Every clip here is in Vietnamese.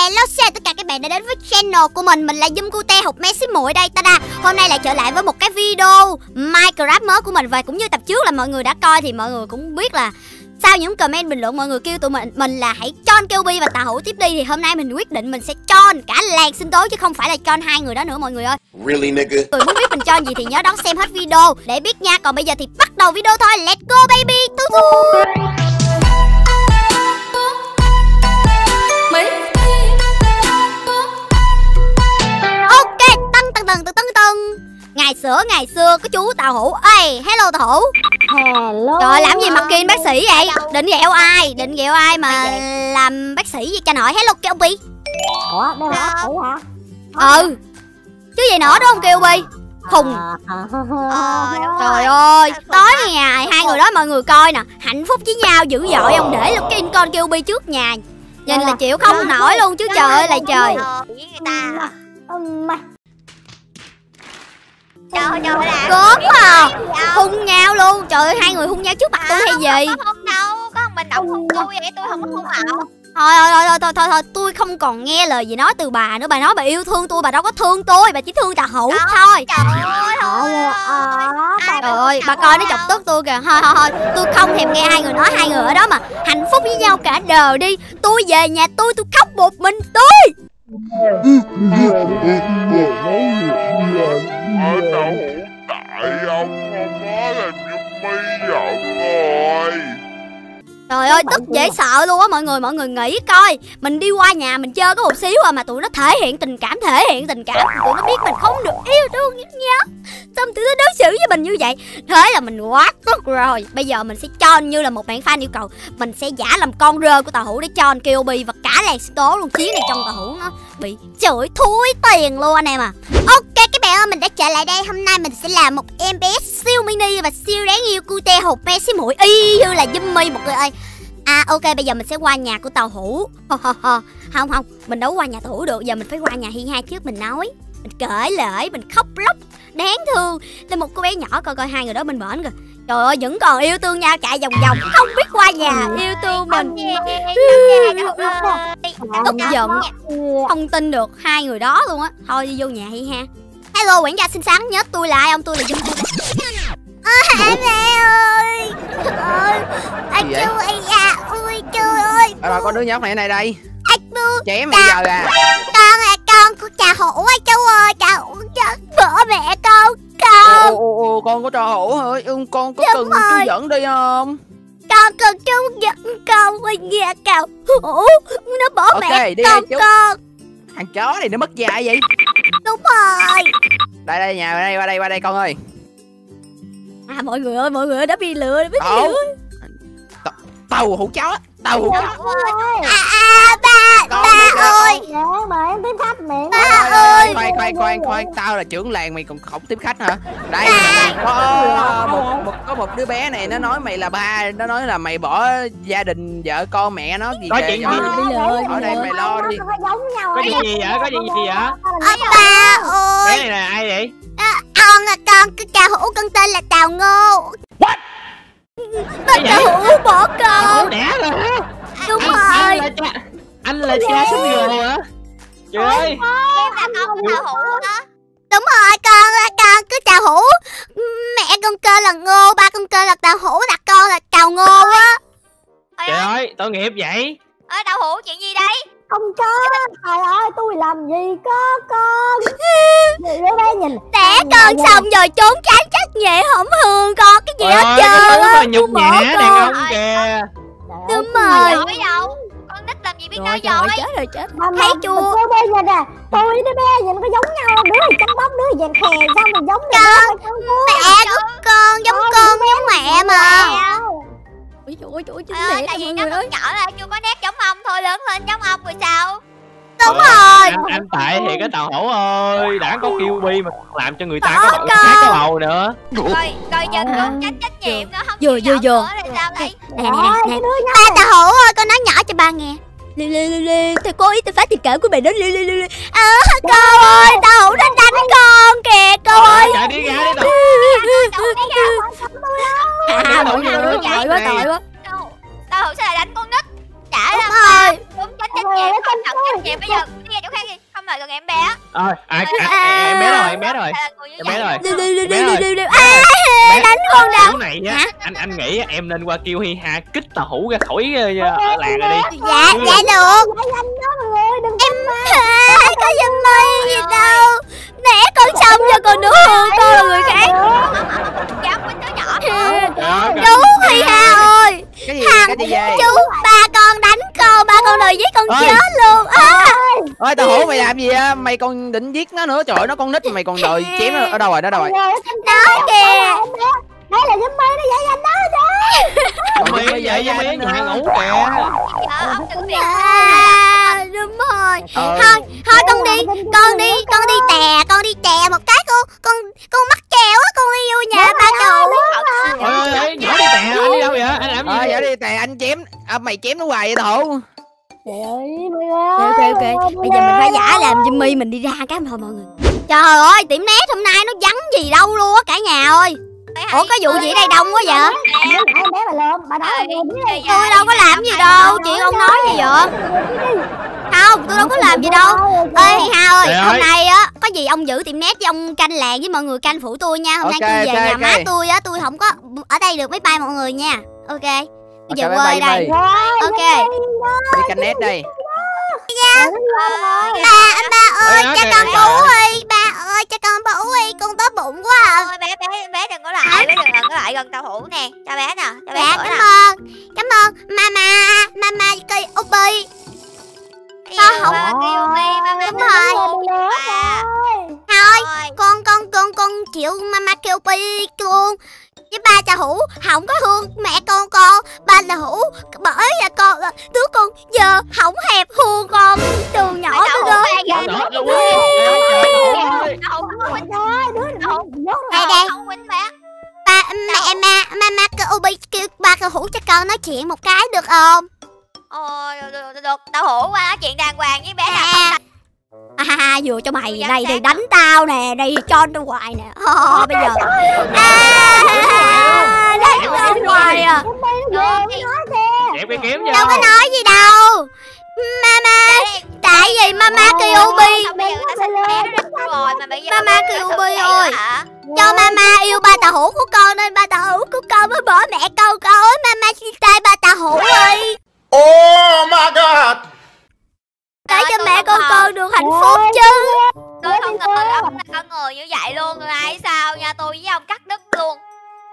Hello chào tất cả các bạn đã đến với channel của mình Mình là Dung Cute học Messi muội đây ta da Hôm nay lại trở lại với một cái video Minecraft mới của mình Và cũng như tập trước là mọi người đã coi thì mọi người cũng biết là sau những comment bình luận mọi người kêu tụi mình mình là hãy cho Kelby và Tà Hữu tiếp đi thì hôm nay mình quyết định mình sẽ cho cả làng sinh tố chứ không phải là cho hai người đó nữa mọi người ơi. Really nigga? Người muốn biết mình cho gì thì nhớ đón xem hết video để biết nha. Còn bây giờ thì bắt đầu video thôi. Let's go baby. Tu tu. Tăng tăng tăng tăng. Ngày xưa ngày xưa có chú Tào Hữu. Ê, hello Tào Hữu. Hello Trời làm gì mặt kiên bác sĩ vậy? Định ghẹo ai? Định ghẹo ai mà làm bác sĩ vậy cha nội? Hello Kelby. Ủa, đây là sĩ hả? Ừ. Chứ gì nữa đúng không Kelby? Khùng. À, Trời ơi, tối ngày hai người đó mọi người coi nè, hạnh phúc với nhau dữ dội ông để lúc cái con Kelby trước nhà. Nhìn là chịu không nổi luôn chứ trời ơi là trời. Mà trời trời là Gớm à. Hung nhau luôn. Trời ơi hai người hung nhau trước mặt tôi hay gì? không không đâu có mình động hung tôi vậy tôi không có hung ảo Thôi thôi thôi thôi thôi thôi, tôi không còn nghe lời gì nói từ bà nữa. Bà nói bà yêu thương tôi, bà đâu có thương tôi, bà chỉ thương Tà Hữu thôi. trời ơi thôi Trời ơi, bà coi nó chọc tức tôi kìa Thôi thôi thôi, tôi không thèm nghe hai người nói Hai người ở đó mà hạnh phúc với nhau cả đời đi Tôi về nhà tôi, tôi khóc một mình tôi ở đâu tại ông không làm giúp mi giận rồi Trời ơi, tức dễ sợ luôn á mọi người Mọi người nghĩ coi. Mình đi qua nhà mình chơi có một xíu à Mà tụi nó thể hiện tình cảm, thể hiện tình cảm Tụi nó biết mình không được yêu thương nhớ Xong tụi xử với mình như vậy. Thế là mình quá tức rồi. Bây giờ mình sẽ cho như là một bạn fan yêu cầu. Mình sẽ giả làm con rơ của tàu hủ Để cho anh Kyobi và cả làng sẽ tố luôn Chiến này trong tàu hủ nó. Bị chửi thúi tiền luôn anh em à. Ok, các bạn ơi, mình đã trở lại đây. Hôm nay mình sẽ làm một em bé siêu mini Và siêu đáng yêu cute hột me xí mũi. Y như là Jimmy một người ơi. À ok, bây giờ mình sẽ qua nhà của tàu hủ. Không không, Mình đâu qua nhà tàu hữu được. Giờ mình phải qua nhà Hi hai trước mình nói. Mình kể lễ Mình khóc lóc Đáng thương. Lên một cô bé nhỏ coi coi hai người đó bên bển kìa. Trời ơi vẫn còn yêu thương nhau chạy vòng vòng Không biết qua nhà yêu thương mình. Tức giận Không tin được hai người đó luôn á. Thôi đi vô nhà Hi ha. Hello quản gia xinh xắn nhớ tôi là ai? Ông tôi là Dung Ôi mẹ ơi Anh chú ơi à Ôi trời ơi. Rồi, rồi con đứa nhóc này này đây Anh bu Chém bây giờ à Con à con của trà hổ ơi chú ơi Trà hổ chết bỏ mẹ con Con ồ, ồ, ồ, con có trò hổ hả? Con có Đúng cần rồi. chú dẫn đi không? Con cần chú giận con ơi nghe cào hổ. Nó bỏ Ok, mẹ đi con đi chú. con. Thằng chó này nó mất dạy vậy. Đúng rồi. Đây đây nhà đây qua đây qua đây con ơi. À mọi người ơi mọi người ơi đã bị lừa đã bị Tàu lừa Tàu hủ chó Tàu hủ chó. À à ba Con ba đi kìa. Ơi. mà em tiếp khách miệng Ba ơi. Khoan khoan khoan khoan Tao là trưởng làng mày còn không tiếp khách hả? Đây có một, một có một đứa bé này nó nói mày là ba Nó nói là mày bỏ gia đình vợ con mẹ nó gì Có chuyện gì? Ở- đây mày lo đi. có chuyện gì vậy? Có chuyện gì vậy? Ba bé ơi này là ai vậy? Con à con cái trà hữu con tên là Tào Ngô. What? Tên trà hữu bỏ con. Đẻ rồi hả? Đúng rồi là cha sinh rồi hả? Trời ơi. Em là con của tàu hữu đó Đúng rồi con là con cứ Tào hữu Mẹ con kêu là Ngô Ba con kêu là Tào hữu đặt con là Tào Ngô á. trời ơi tội nghiệp vậy. Ơi tàu hữu chuyện gì đây? Không có. Trời ơi tôi làm gì có con? Nhìn ở đây nhìn. Đẻ con xong rồi trốn tránh trách nhiệm không hương con cái gì trời hết ơi cái trơn á. mà nhục nhã đàn con. ông kìa. Trời ơi, Đúng rồi. Biết Rồi trời giỏi. ơi, chết rồi chết. Mà Thấy chưa? Cô đây nhìn nè. Tôi với đứa bé nhìn có giống nhau không? Đứa thì trắng bóng đứa thì vàng khè Sao mình giống nhau Mẹ của con giống con giống mẹ mà. Ôi trời ơi, trời ơi, chính ơi mẹ tại vì nó ơi. còn nhỏ là chưa có nét giống ông thôi lớn lên giống ông rồi sao? Đúng Trời rồi. anh, anh tại thì cái tàu hổ ơi đã có kêu bi mà làm cho người ta Có bầu khác cái bầu nữa. Rồi rồi giờ À. con trách trách nhiệm nữa không Vừa, vừa, vừa. nữa là sao đây? Nè nè Rồi, nè. Ba tà hổ ơi con nói nhỏ cho ba nghe Lê lê lê lê. Tôi cố ý tôi phá tình cảm của mẹ đó lê lê lê lê. À con ơi tà nên qua kêu Hi Ha kích tàu hũ ra khỏi ờ, ở làng rồi đi. Dạ, dạ được. Em có giùm mây gì đâu. Nè con xong cho con nữa hơn con là người khác. Đó, Chú Hi Ha ơi. cái gì? Thằng cái gì về chú ba con đánh con ba con đòi giết con Ơi. chết luôn. À, ôi tao hổ mày làm gì á? Mày còn định giết nó nữa? Trời ơi, nó con nít mà mày còn đòi chém nó. Ở đâu rồi nó đâu rồi? Đó kìa. Đây là mây nó giải danh đó đó Mày vậy vậy Dạ, mày ở nhà ngủ kìa. Ờ, À, đúng rồi. Ờ. Thôi, thôi con đi, con đi, con đi tè, con đi tè một cái con con con mắc kẹo á, con đi vô nhà ba chủ. Ôi nhỏ đi tè, anh đi đâu vậy? Anh làm ờ gì? vậy đi tè anh chém à, mày chém nó hoài vậy hổ trời ơi, ok ok. Bây giờ mình phải giả làm Jimmy mình đi ra cái thôi mọi người. Trời ơi, tiệm nét hôm nay nó vắng gì đâu luôn á cả nhà ơi. Ủa có vụ gì ở đây đông quá vậy? em bé em bé bà lượm bà nói Tôi đâu có làm gì đâu, chị ông nói gì vậy? Không, tôi đâu có làm gì đâu. Ê Ha ơi, ơi. hôm nay á có gì ông giữ tiệm nét với ông canh làng với mọi người canh phụ tôi nha. Hôm nay tôi về nhà má tôi á, tôi không có ở đây được bye bye mọi người nha. Ok. Bây giờ quê đây. Ok. đi canh nét đây Ba ba ơi, Ôi, cho kìa, con bú đi, ba ơi, cho con bú đi, con đói bụng quá à. Thôi bé bé bé đừng có lại bé đừng có lại gần tàu hũ nè. Cho bé nè cho bé Dạ cảm nè ơn, cảm ơn. Mama, mama cây ubi. Yêu không- kêu mi ba Đúng rồi. Thôi, Thôi, con con con con chịu mama kêu ubi luôn. Với ba cha hủ không có thương mẹ con con. Ba là hủ bởi là con đứa con giờ không hẹp hương con. Từ nhỏ tới lớn kêu hủ cho con nói chuyện một cái được không Ôi được, được, được, tao hổ qua nói chuyện đàng hoàng với bé à, à, ha, ha, vừa cho mày này thì đánh tao nè đây cho tao hoài nè Ờ, bây giờ à, đánh tao hoài à đâu có nói gì đâu mama tại vì mama kêu ubi. Xong bây giờ ta sinh bé nó ra rồi mà bây giờ Mama bà kêu xử Ubi vậy ơi. cho mama yêu ba tàu hủ của con nên ba tàu hủ của con mới bỏ mẹ con. Con ơi mama chia tay ba tàu hủ ơi. Oh my god! để cho mẹ con con được hạnh phúc chứ. Tôi không ngờ ông là con người như vậy luôn rồi. Ai sao? Nha tôi với ông cắt đứt luôn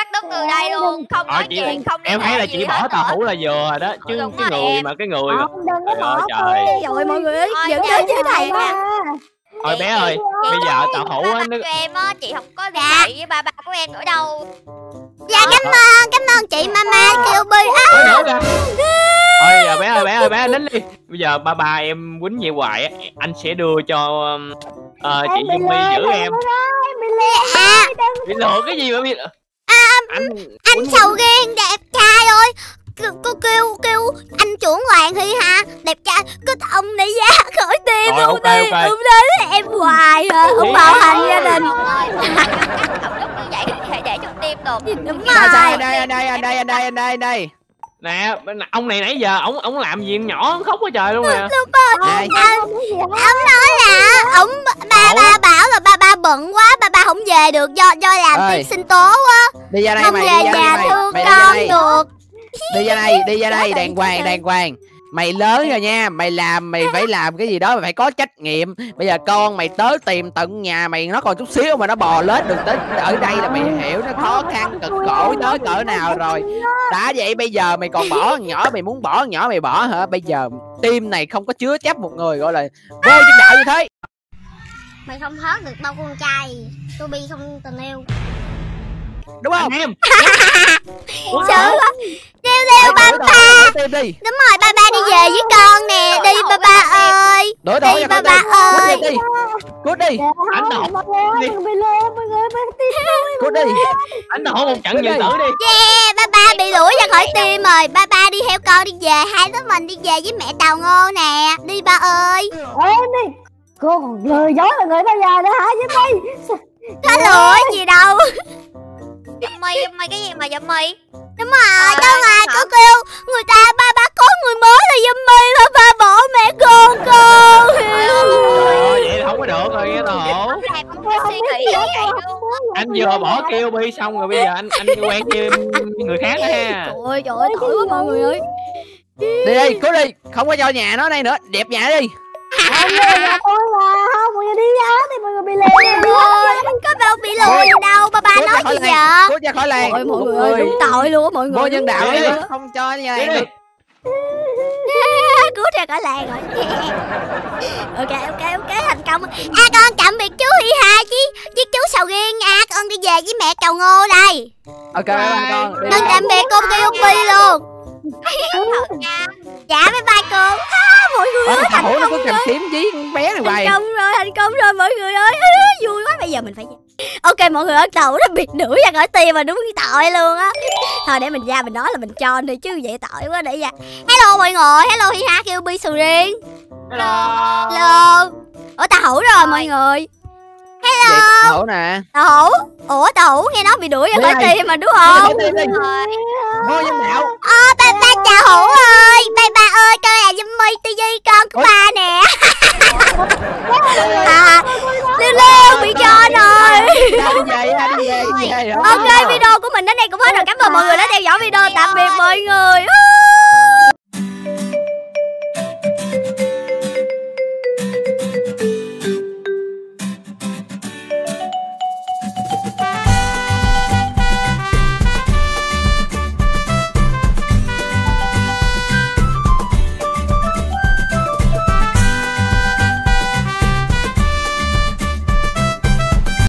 cắt đứt từ đây luôn không Ờ, nói chị, chuyện không em thấy là chị bỏ tàu hũ là vừa rồi đó chứ Đúng cái rồi người em. mà cái người mà không đừng có Trời bỏ ơi, trời. rồi mọi người dẫn đến như thầy nè. thôi bé ơi. bây giờ tàu hũ ba á ba nó em á chị không có Dạ. hệ với ba ba của em nữa đâu. Dạ cảm ơn cảm ơn chị mama kêu bi. Á Ôi, nữa kìa. thôi giờ bé ơi bé ơi bé nín đi. Bây giờ ba ba em quýnh vậy hoài á anh sẽ đưa cho um, ờ, chị bị Yumi giữ lừa, em bị lừa bị lừa cái gì mà bị anh anh sầu ghen đẹp trai ơi. Kêu kêu kêu, anh trưởng làng hi ha. Đẹp trai cứ ông này giá khỏi tim Rồi, ông ok, đi. ok. ông đến em hoài à ông bạo hành gia đình. Đúng rồi. đây anh đây anh đây anh đây anh đây anh đây nè ông này nãy giờ ổng ổng làm gì nhỏ ổng khóc quá trời luôn nè. Lúc ông nói là ông ba ba bảo là ba ba bận quá ba ba không về được do do làm tiếp sinh tố á. Đi ra đây không mày về đi ra nhà đây mày. thương mày con được. Đi ra đây đi ra đây đàng hoàng đàng hoàng mày lớn rồi nha mày làm mày phải làm cái gì đó mày phải có trách nhiệm. Bây giờ con mày tới tìm tận nhà mày nó còn chút xíu mà nó bò lết được tới ở đây là mày hiểu nó khó khăn cực khổ tới cỡ nào rồi. đã vậy bây giờ mày còn bỏ nhỏ mày muốn bỏ nhỏ mày bỏ hả? Bây giờ team này không có chứa chấp một người gọi là vô chân đạo như thế. Mày không hớt được bao con trai tôi bi không tình yêu. Đúng không? Anh em. Sợ quá leo ba ba đúng rồi ba ba đi về với con nè đi ba ba ơi đổi đổi Đi, ba ba ơi. đi cút đi Anh Đi. đừng bị lừa mọi người phải tin tôi cút đi anh đổ một trận dự tử đi yeah ba ba bị đuổi ra khỏi tim rồi ba ba đi theo con đi về hai đứa mình đi về với mẹ tàu ngô nè đi ba ơi em đi cô còn lừa dối mọi người bao giờ nữa hả với mây có lửa gì đâu Yummy Yummy cái gì mà Yummy Đúng rồi, đâu mà hả? cô kêu người ta ba ba có người mới là Yummy ba ba bỏ mẹ con con. Ờ, vậy là không có được rồi nghe luôn anh vừa bỏ kêu bi xong rồi bây giờ anh anh quen thêm người khác nữa ha. Trời ơi, trời ơi, tội quá mọi người ơi. đi đi cứu đi không có cho nhà nó đây nữa đẹp nhà đi. Nhà tôi là không mọi người đi giá thì mọi người bị lừa có đâu bị lừa gì đâu, Cứu nói gì vậy? cứu ra khỏi làng. Ôi mọi người ơi, đúng tội luôn á mọi vô người. nhân đạo Đi. không cho đi làng được cứu ra khỏi làng rồi. Ok ok ok thành công. À con tạm biệt chú hi ha chứ chứ chú sầu riêng. Nha con đi về với mẹ cào ngô đây. Ok bye bye con con tạm biệt con kêu bi luôn. Dạ bye bye cô. À, mọi người ơi thành công rồi kiếm dí con bé này thành công rồi thành công rồi mọi người ơi. Vui quá. Bây giờ mình phải về. Ok mọi người ơi đầu nó biệt nữ ra khỏi tim mà đúng tội luôn á. Thôi để mình ra mình nói là mình cho đi chứ vậy tội quá để ra. Hello mọi người. Hello hi ha kêu bi sầu riêng. Hello. Hello. Ủa tao hủ rồi mọi người. Nè tao hủ ủa tao hủ nghe nói bị đuổi ra khỏi tim mà đúng không? Đi Rồi. Vô nhân đạo Ờ, ba ba chào hủ ơi. Ba ba ơi con là Yummy TV con của Ủa? ba nè. À liêu liêu bị cho rồi. Ok video của mình đến đây cũng hết rồi. Cảm ơn mọi người đã theo dõi video. Tạm biệt mọi người